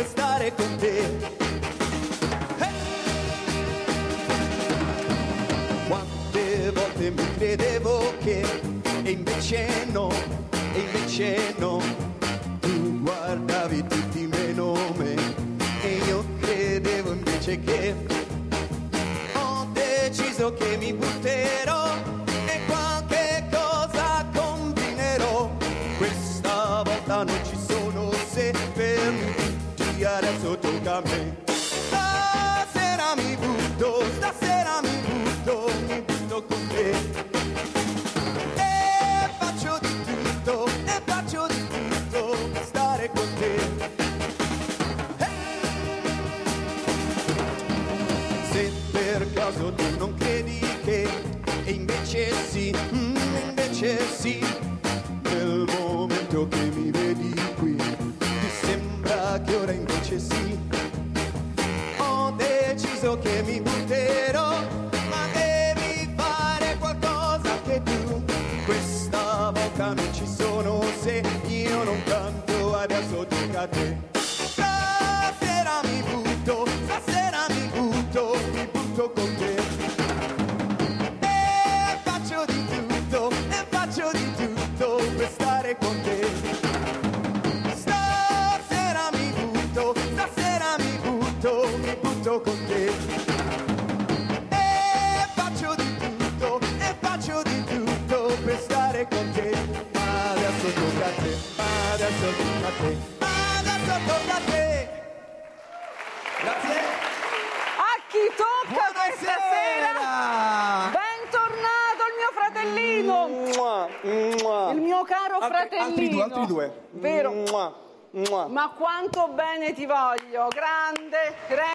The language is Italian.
stare con te. Quante volte mi credevo che, e invece no, e invece no, tu guardavi tutti meno me, e io credevo invece che ho deciso che mi butterò e qualche cosa combinerò. Questa volta non ci tutti, adesso tocca a me. Stasera mi butto, stasera mi butto, mi butto con te. E faccio di tutto, e faccio di tutto per stare con te. Se per caso tu non credi che, e invece sì, mm, invece sì, nel momento che mi vedi sì, ho deciso che mi butterò, ma devi fare qualcosa che tu, questa volta non ci sono se io non canto, adesso tocca a te. Stasera mi butto, stasera mi butto, mi butto con te. E faccio di tutto, e faccio di tutto per stare con te. Con te. E faccio di tutto, e faccio di tutto per stare con te. Ma adesso tocca a te, ma adesso tocca a te, ma adesso tocca a te. Grazie. A chi tocca questa sera? Bentornato il mio fratellino, Mua, mua. il mio caro Altri- fratellino. altri due, altri due. Vero? Mua. Ma quanto bene ti voglio, grande, grande.